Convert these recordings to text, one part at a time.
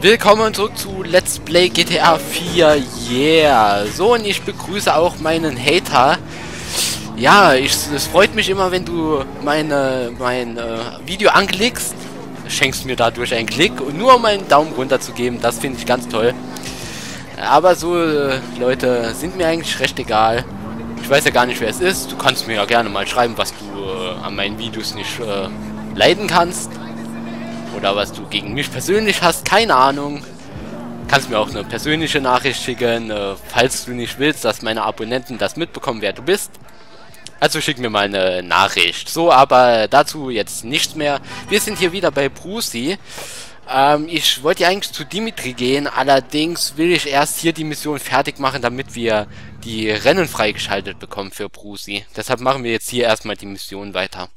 Willkommen zurück zu Let's Play GTA 4, yeah! So, und ich begrüße auch meinen Hater. Ja, ich, es freut mich immer, wenn du meine, mein äh, Video anklickst. Schenkst mir dadurch einen Klick und nur um einen Daumen runter zu geben, das finde ich ganz toll. Aber so, äh, Leute, sind mir eigentlich recht egal. Ich weiß ja gar nicht, wer es ist. Du kannst mir ja gerne mal schreiben, was du äh, an meinen Videos nicht äh, leiden kannst. Oder was du gegen mich persönlich hast, keine Ahnung. Kannst mir auch eine persönliche Nachricht schicken, äh, falls du nicht willst, dass meine Abonnenten das mitbekommen, wer du bist. Also schick mir mal eine Nachricht. So, aber dazu jetzt nichts mehr. Wir sind hier wieder bei Brucey. Ähm, ich wollte ja eigentlich zu Dimitri gehen, allerdings will ich erst hier die Mission fertig machen, damit wir die Rennen freigeschaltet bekommen für Brucey. Deshalb machen wir jetzt hier erstmal die Mission weiter.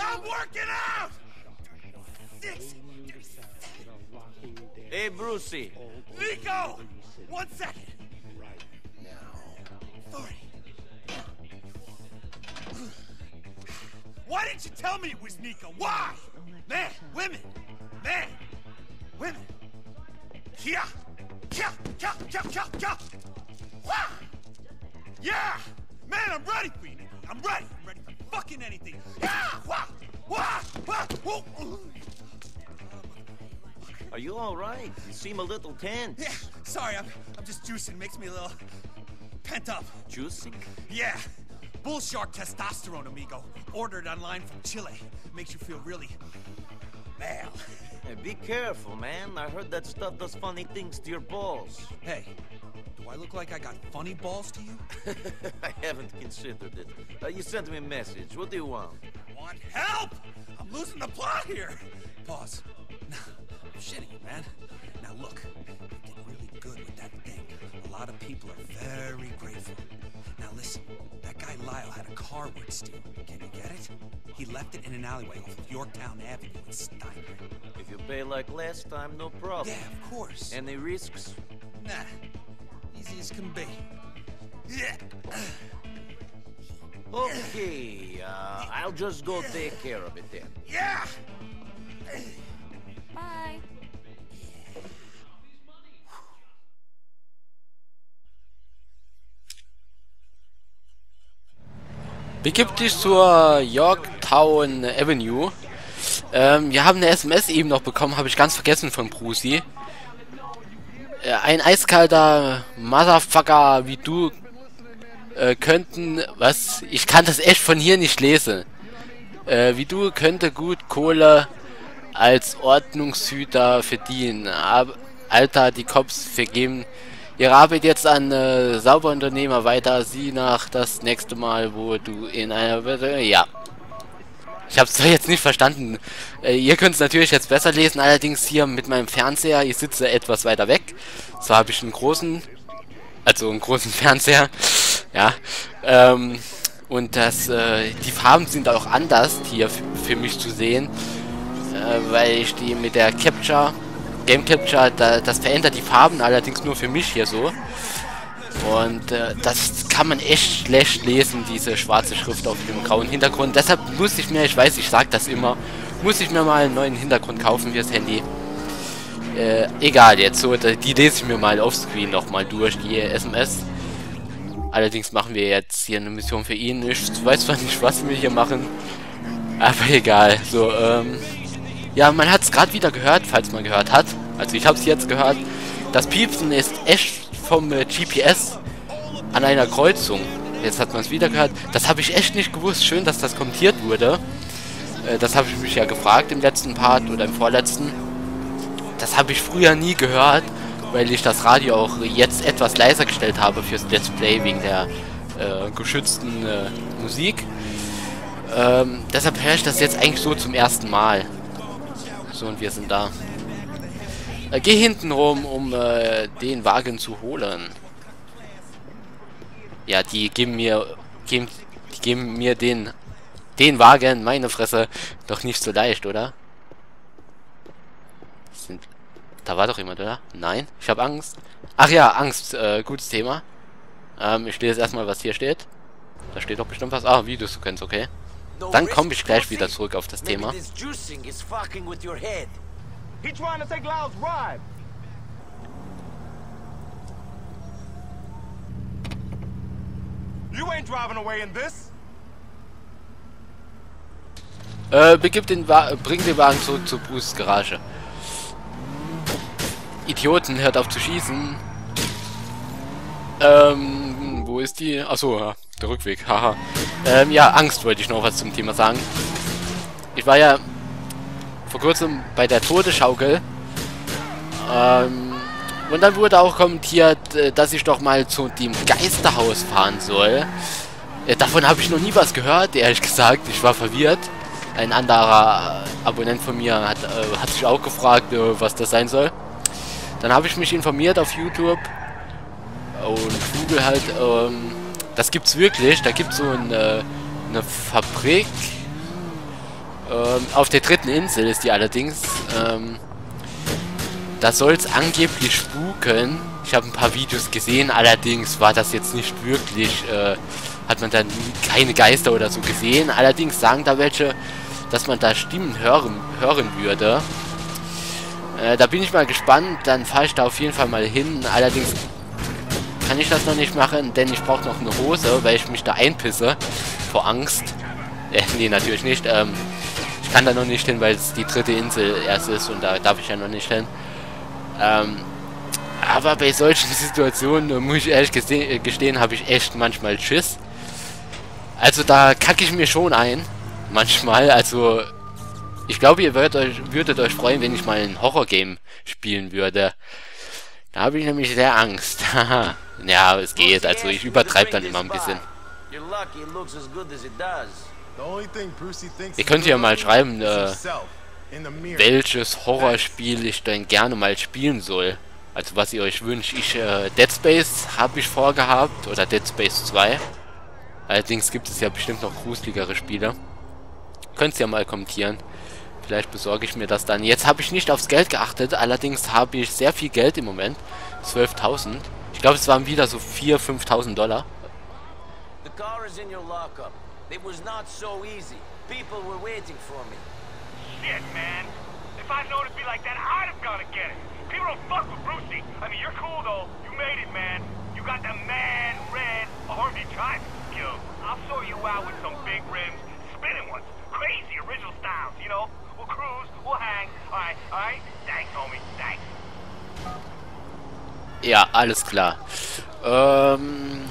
I'm working out! Six. Hey, Brucey. Nico! One second. Three. Why didn't you tell me it was Nico? Why? Man, women. Man, women. Yeah. Yeah, yeah, yeah, yeah, yeah. Wah! Yeah! Man, I'm ready for you. I'm ready. I'm ready fucking anything. Are you all right? You seem a little tense. Yeah, sorry, I'm, I'm just juicing. Makes me a little pent up. Juicing? Yeah. Bull shark testosterone, amigo. Ordered online from Chile. Makes you feel really male. Hey, be careful, man. I heard that stuff does funny things to your balls. Hey, I look like I got funny balls to you? I haven't considered it. Uh, you sent me a message. What do you want? I Want help? I'm losing the plot here. Pause. Nah, I'm shitting you, man. Now look, you did really good with that thing. A lot of people are very grateful. Now listen, that guy Lyle had a car would steal. Can you get it? He left it in an alleyway off of Yorktown Avenue in Steiner. If you pay like last time, no problem. Yeah, of course. Any risks? Nah, easy as can be. Yeah. Okay, uh, I'll just go take care of it then. Yeah! Bye. Begib dich zur Yorktown Avenue. Ähm, wir haben eine SMS eben noch bekommen, habe ich ganz vergessen von Brucey. Äh, ein eiskalter Motherfucker wie du äh, könnten, was, ich kann das echt von hier nicht lesen. Äh, wie du könnte gut Kohle als Ordnungshüter verdienen. Aber, Alter, die Cops vergeben ihre Arbeit jetzt an äh, Sauberunternehmer weiter. Sieh nach das nächste Mal, wo du in einer... Ja. Ich habe es jetzt nicht verstanden. Äh, ihr könnt es natürlich jetzt besser lesen, allerdings hier mit meinem Fernseher. Ich sitze etwas weiter weg. So habe ich einen großen... Also einen großen Fernseher. Ja. Ähm, und das, äh, die Farben sind auch anders hier für mich zu sehen. Äh, weil ich die mit der Capture Game Capture, da, das verändert die Farben allerdings nur für mich hier so. Und äh, das kann man echt schlecht lesen, diese schwarze Schrift auf dem grauen Hintergrund. Deshalb muss ich mir, ich weiß, ich sage das immer, muss ich mir mal einen neuen Hintergrund kaufen fürs Handy. Äh, egal jetzt, so, die lese ich mir mal offscreen nochmal durch, die SMS. Allerdings machen wir jetzt hier eine Mission für ihn. Ich weiß zwar nicht, was wir hier machen, aber egal. So, ähm... Ja, man hat es gerade wieder gehört, falls man gehört hat. Also ich habe es jetzt gehört. Das Piepsen ist echt vom äh, GPS an einer Kreuzung. Jetzt hat man es wieder gehört. Das habe ich echt nicht gewusst. Schön, dass das kommentiert wurde. Äh, das habe ich mich ja gefragt im letzten Part oder im vorletzten. Das habe ich früher nie gehört, weil ich das Radio auch jetzt etwas leiser gestellt habe fürs Let's Play wegen der äh, geschützten äh, Musik. Ähm, deshalb höre ich das jetzt eigentlich so zum ersten Mal. So, und wir sind da. Äh, geh hinten rum, um äh, den Wagen zu holen. Ja, die geben mir... Geben, die geben mir den... Den Wagen, meine Fresse, doch nicht so leicht, oder? Sind, da war doch jemand, oder? Nein, ich habe Angst. Ach ja, Angst, äh, gutes Thema. Ähm, ich lese erstmal, was hier steht. Da steht doch bestimmt was. Ah, Videos du kennst, okay. Dann komme ich gleich wieder zurück auf das Thema. He trying to take Lyle's ride. You ain't driving away in this. Äh, begib den Wa bring den Wagen zurück zur Bruce Garage. Idioten, hört auf zu schießen. Ähm, wo ist die? Achso, ja, der Rückweg, haha. Ähm, ja, Angst wollte ich noch was zum Thema sagen. Ich war ja vor kurzem bei der Todesschaukel. Ähm, und dann wurde auch kommentiert, äh, dass ich doch mal zu dem Geisterhaus fahren soll. Äh, davon habe ich noch nie was gehört, ehrlich gesagt. Ich war verwirrt. Ein anderer Abonnent von mir hat, äh, hat sich auch gefragt, äh, was das sein soll. Dann habe ich mich informiert auf YouTube und Google halt. Ähm, das gibt's wirklich. Da gibt's so eine, eine Fabrik. Ähm, auf der dritten Insel ist die allerdings. Ähm, da soll es angeblich spuken. Ich habe ein paar Videos gesehen, allerdings war das jetzt nicht wirklich, äh, hat man dann keine Geister oder so gesehen. Allerdings sagen da welche, dass man da Stimmen hören, hören würde. Äh, da bin ich mal gespannt, dann fahre ich da auf jeden Fall mal hin. Allerdings kann ich das noch nicht machen, denn ich brauche noch eine Hose, weil ich mich da einpisse vor Angst. Äh, nee, natürlich nicht. Ähm, ich kann da noch nicht hin, weil es die dritte Insel erst ist und da darf ich ja noch nicht hin. Ähm, aber bei solchen Situationen, äh, muss ich ehrlich gestehen, gestehen habe ich echt manchmal Schiss. Also da kacke ich mir schon ein. Manchmal, also... Ich glaube, ihr würdet euch, würdet euch freuen, wenn ich mal ein Horror-Game spielen würde. Da habe ich nämlich sehr Angst. ja, es geht. Also ich übertreibe dann immer ein bisschen. You're lucky it looks as good as it does. Ihr könnt ja mal schreiben, äh, himself in the mirror. welches Horrorspiel ich denn gerne mal spielen soll. Also was ihr euch wünscht. Ich, äh, Dead Space habe ich vorgehabt. Oder Dead Space 2. Allerdings gibt es ja bestimmt noch gruseligere Spiele. Könnt ihr ja mal kommentieren. Vielleicht besorge ich mir das dann. Jetzt habe ich nicht aufs Geld geachtet. Allerdings habe ich sehr viel Geld im Moment. 12.000. Ich glaube, es waren wieder so 4.000, 5.000 Dollar. The car is in your lockup. It was not so easy. People were waiting for me. Shit, man. If I'd known it'd be like that, I'd have gone to get it. People don't fuck with Brucey. I mean, you're cool, though. You made it, man. You got the man red Harvey Tribe skill. I'll sort you out with some big rims, spinning ones. Crazy original styles, you know? We'll cruise, we'll hang. All right, all right? Thanks, homie. Thanks. Ja, alles klar. Ähm...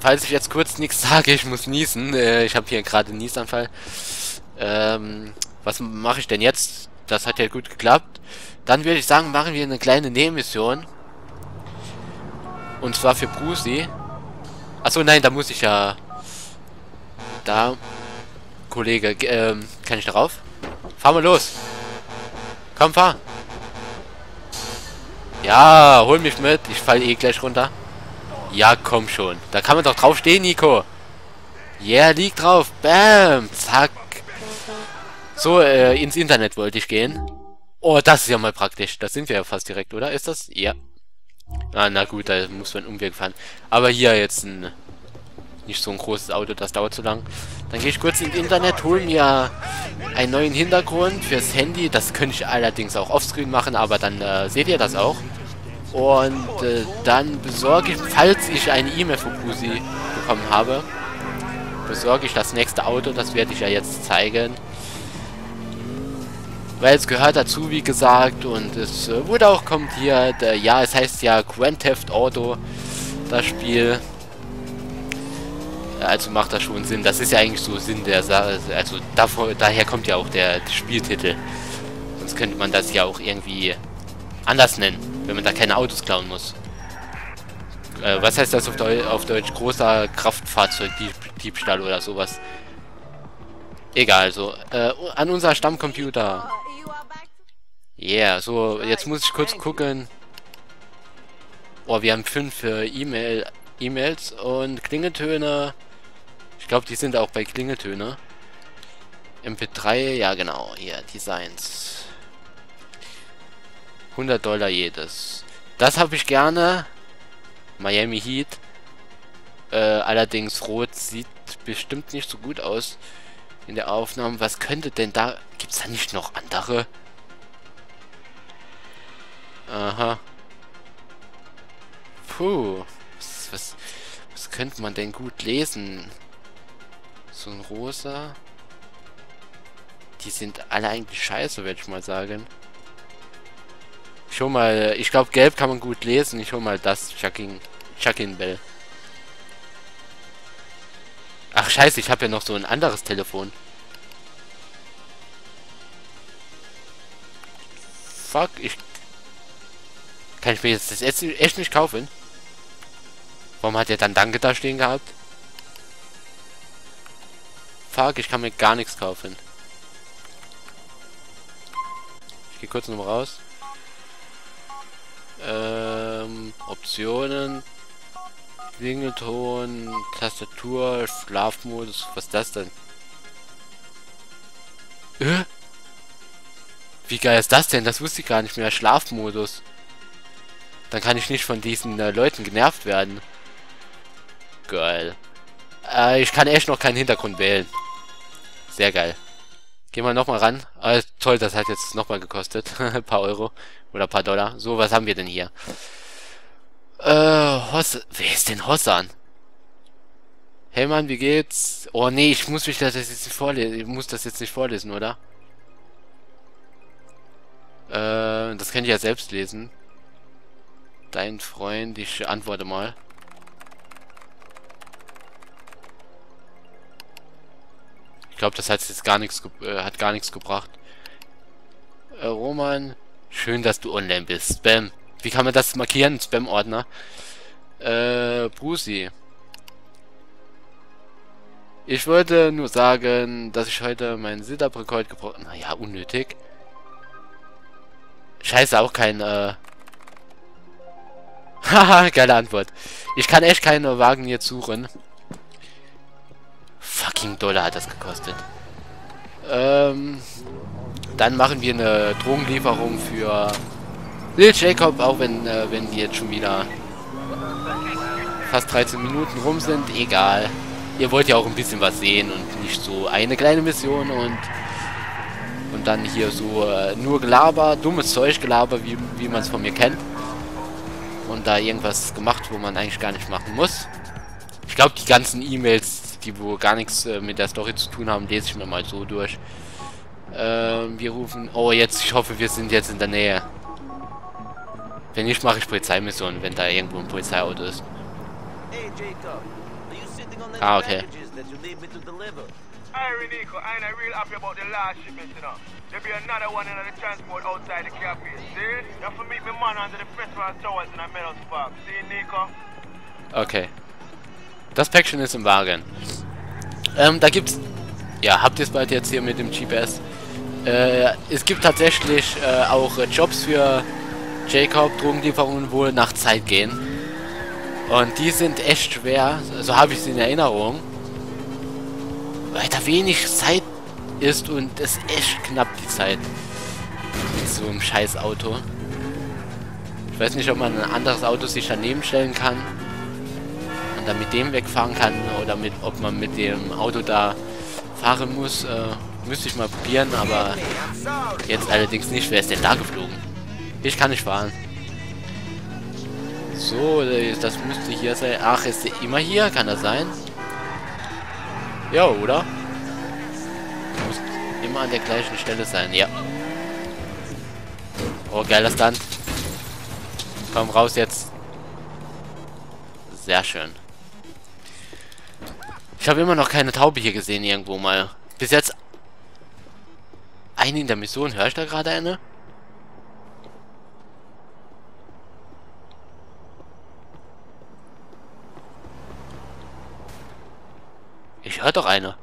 Falls ich jetzt kurz nichts sage, ich muss niesen. Äh, ich habe hier gerade einen Niesanfall. Ähm, was mache ich denn jetzt? Das hat ja gut geklappt. Dann würde ich sagen, machen wir eine kleine Nebenmission. Und zwar für Brucey. Achso, nein, da muss ich ja... Da... Kollege, ge- ähm, kann ich darauf? Fahr mal los. Komm, fahr. Ja, hol mich mit. Ich fall eh gleich runter. Ja, komm schon. Da kann man doch drauf stehen, Nico. Ja, yeah, liegt drauf. Bam. Zack. So, äh, ins Internet wollte ich gehen. Oh, das ist ja mal praktisch. Da sind wir ja fast direkt, oder? Ist das? Ja. Ah, na gut, da muss man Umweg fahren. Aber hier jetzt ein... Nicht so ein großes Auto, das dauert zu lang. Dann gehe ich kurz ins Internet, hole mir einen neuen Hintergrund fürs Handy. Das könnte ich allerdings auch offscreen machen, aber dann äh, seht ihr das auch. Und äh, dann besorge ich, falls ich eine E-Mail von Pusi bekommen habe, besorge ich das nächste Auto. Das werde ich ja jetzt zeigen. Weil es gehört dazu, wie gesagt, und es äh, wurde auch kommentiert. Äh, ja, es heißt ja Grand Theft Auto, das Spiel. Also macht das schon Sinn. Das ist ja eigentlich so Sinn der Sache. Also davor, daher kommt ja auch der Spieltitel. Sonst könnte man das ja auch irgendwie anders nennen, wenn man da keine Autos klauen muss. Äh, was heißt das auf, Deu auf Deutsch? Großer Kraftfahrzeugdiebstahl oder sowas. Egal, so. Äh, an unser Stammcomputer. Yeah, so, jetzt muss ich kurz gucken. Oh, wir haben fünf äh, E-Mail, E-Mails und Klingeltöne. Ich glaube, die sind auch bei Klingeltöne. MP3, ja genau, hier, Designs. 100 Dollar jedes. Das habe ich gerne. Miami Heat. Äh, allerdings rot sieht bestimmt nicht so gut aus in der Aufnahme. Was könnte denn da... Gibt es da nicht noch andere? Aha. Puh. Was, was, was könnte man denn gut lesen? So ein rosa. Die sind alle eigentlich scheiße, würde ich mal sagen. Ich hol mal... Ich glaube, gelb kann man gut lesen. Ich hol mal das. Chucking, Chucking Bell. Ach scheiße, ich habe ja noch so ein anderes Telefon. Fuck, ich... Kann ich mir jetzt das echt nicht kaufen? Warum hat er dann Danke da stehen gehabt? Fuck, ich kann mir gar nichts kaufen. Ich gehe kurz nochmal raus. Ähm, Optionen. Klingelton, Tastatur, Schlafmodus, was ist das denn? Äh? Wie geil ist das denn? Das wusste ich gar nicht mehr. Schlafmodus. Dann kann ich nicht von diesen äh, Leuten genervt werden. Geil. Äh, ich kann echt noch keinen Hintergrund wählen. Sehr geil. Gehen wir nochmal ran. Ah, toll, das hat jetzt nochmal gekostet. ein paar Euro. Oder ein paar Dollar. So, was haben wir denn hier? Äh, Hoss... Wer ist denn Hossan? Hey Mann, wie geht's? Oh nee, ich muss mich das jetzt nicht vorlesen. Ich muss das jetzt nicht vorlesen, oder? Äh, das könnt ihr ja selbst lesen. Dein Freund, ich antworte mal. Glaube, das hat jetzt gar nichts äh, hat gar nichts gebracht. Äh, Roman, schön, dass du online bist. Spam. Wie kann man das markieren? Spam-Ordner. Äh, Brusi. Ich wollte nur sagen, dass ich heute meinen Sit-Up-Rekord gebrochen... Naja, unnötig. Scheiße, auch kein, äh... Haha, geile Antwort. Ich kann echt keine Wagen jetzt suchen. Fucking Dollar hat das gekostet. Ähm... Dann machen wir eine Drogenlieferung für Lil Jacob, auch wenn, äh, wenn die jetzt schon wieder fast 13 Minuten rum sind, egal. Ihr wollt ja auch ein bisschen was sehen und nicht so eine kleine Mission und und dann hier so äh, nur Gelaber, dummes Zeug Gelaber, wie, wie man es von mir kennt. Und da irgendwas gemacht, wo man eigentlich gar nicht machen muss. Ich glaube, die ganzen E-Mails, die wo gar nichts äh, mit der Story zu tun haben, lese ich mir mal so durch. Ähm, wir rufen... Oh, jetzt, ich hoffe, wir sind jetzt in der Nähe. Wenn nicht, mache ich Polizeimission, wenn da irgendwo ein Polizeiauto ist. Hey, Jacob. Are you sitting on the Ah, okay. packages that you leave me to deliver? Hey, Nico, I ain't real happy about the last shipment, you know. There'll be another one in the transport outside the cafe. See? You have to meet me man under the festival towers in the Meadows Park. See, Nico? Okay. Das Päckchen ist im Wagen. Ähm, da gibt's... Ja, habt ihr es bald jetzt hier mit dem GPS? Äh, es gibt tatsächlich äh, auch äh, Jobs für Jacob, Drogenlieferungen wohl nach Zeit gehen. Und die sind echt schwer, so habe ich sie in Erinnerung. Weil da wenig Zeit ist und es echt knapp die Zeit. Mit so einem scheiß Auto. Ich weiß nicht, ob man ein anderes Auto sich daneben stellen kann. Und dann mit dem wegfahren kann. Oder mit, ob man mit dem Auto da fahren muss. Äh, müsste ich mal probieren, aber jetzt allerdings nicht. Wer ist denn da geflogen? Ich kann nicht fahren. So, das müsste hier sein. Ach, ist der immer hier? Kann das sein? Ja, oder? Muss immer an der gleichen Stelle sein, ja. Oh, geiler Stunt. Komm raus jetzt. Sehr schön. Ich habe immer noch keine Taube hier gesehen irgendwo mal. Bis jetzt eine in der Mission. Hör ich da gerade eine? Ich höre doch eine.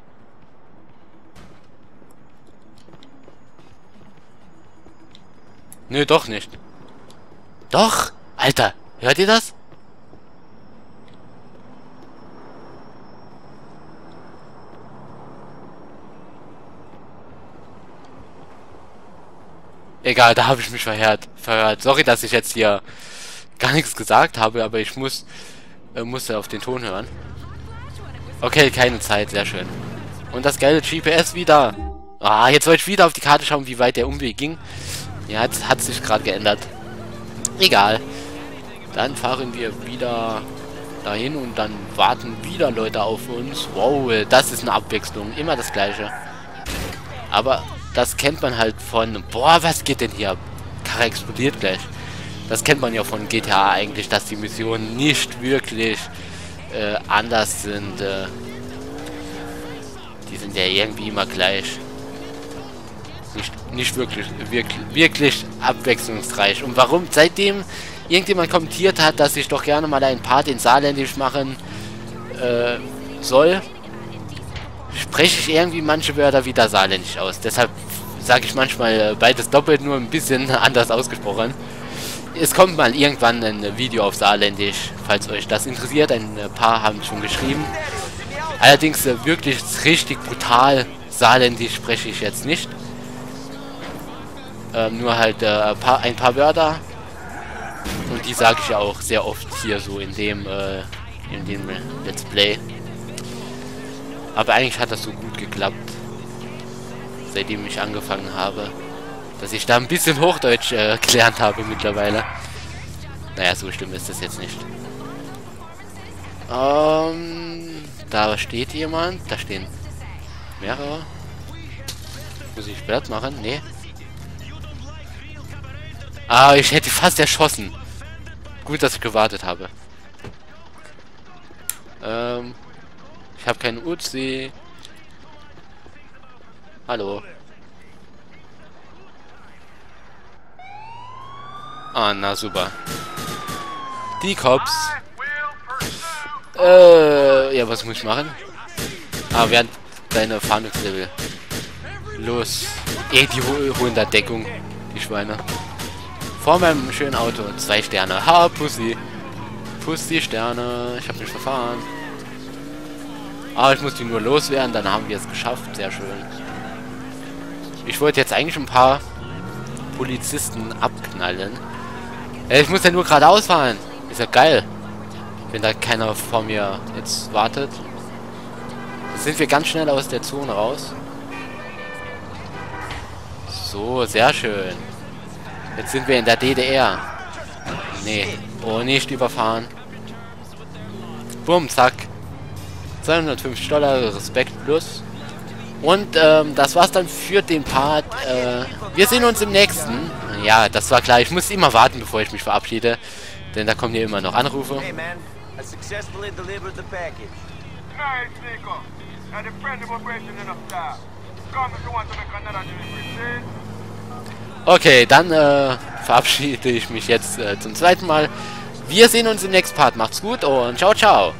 Nö, doch nicht. Doch! Alter, hört ihr das? Egal, da habe ich mich verhört. verhört. Sorry, dass ich jetzt hier gar nichts gesagt habe, aber ich muss äh, musste auf den Ton hören. Okay, keine Zeit, sehr schön. Und das geile GPS wieder. Ah, jetzt wollte ich wieder auf die Karte schauen, wie weit der Umweg ging. Ja, jetzt hat sich gerade geändert. Egal. Dann fahren wir wieder dahin und dann warten wieder Leute auf uns. Wow, das ist eine Abwechslung. Immer das gleiche. Aber das kennt man halt von... Boah, was geht denn hier? Karre explodiert gleich. Das kennt man ja von GTA eigentlich, dass die Missionen nicht wirklich äh, anders sind. Äh, die sind ja irgendwie immer gleich. Nicht, nicht wirklich, wirklich, wirklich abwechslungsreich. Und warum? Seitdem irgendjemand kommentiert hat, dass ich doch gerne mal ein Part in Saarländisch machen äh, soll, spreche ich irgendwie manche Wörter wieder Saarländisch aus. Deshalb sage ich manchmal äh, beides doppelt, nur ein bisschen anders ausgesprochen. Es kommt mal irgendwann ein Video auf Saarländisch, falls euch das interessiert. Ein paar haben schon geschrieben. Allerdings äh, wirklich richtig brutal Saarländisch spreche ich jetzt nicht. Ähm, nur halt äh, ein, paar, ein paar Wörter. Und die sage ich ja auch sehr oft hier so in dem, äh, in dem Let's Play. Aber eigentlich hat das so gut geklappt. Seitdem ich angefangen habe. Dass ich da ein bisschen Hochdeutsch äh, gelernt habe mittlerweile. Naja, so schlimm ist das jetzt nicht. Ähm, da steht jemand. Da stehen mehrere. Muss ich Blatt machen? Nee. Ah, ich hätte fast erschossen. Gut, dass ich gewartet habe. Ähm, ich habe keinen Uzi. Hallo. Ah, na super. Die Cops. Äh, ja, was muss ich machen? Ah, während deine Fahndungslevel. Los. Eh, die holen da Deckung. Die Schweine. Vor meinem schönen Auto. Zwei Sterne. Ha, Pussy. Pussy Sterne. Ich habe mich verfahren. Aber ich muss die nur loswerden. Dann haben wir es geschafft. Sehr schön. Ich wollte jetzt eigentlich ein paar Polizisten abknallen. Ey, ich muss ja nur geradeaus fahren. Ist ja geil. Wenn da keiner vor mir jetzt wartet. Jetzt sind wir ganz schnell aus der Zone raus. So, sehr schön. Jetzt sind wir in der DDR. Nee. Oh, nicht überfahren. Bumm, zack. 250 Dollar Respekt plus. Und ähm, das war's dann für den Part. Äh, wir sehen uns im nächsten. Ja, das war klar. Ich muss immer warten, bevor ich mich verabschiede. Denn da kommen hier immer noch Anrufe. Hey, man. I successfully delivered the package. Nice, Nico. Now the friend of operation in a star. Come if you want to make another delivery, see? Okay, dann äh, verabschiede ich mich jetzt äh, zum zweiten Mal. Wir sehen uns im nächsten Part. Macht's gut und ciao, ciao.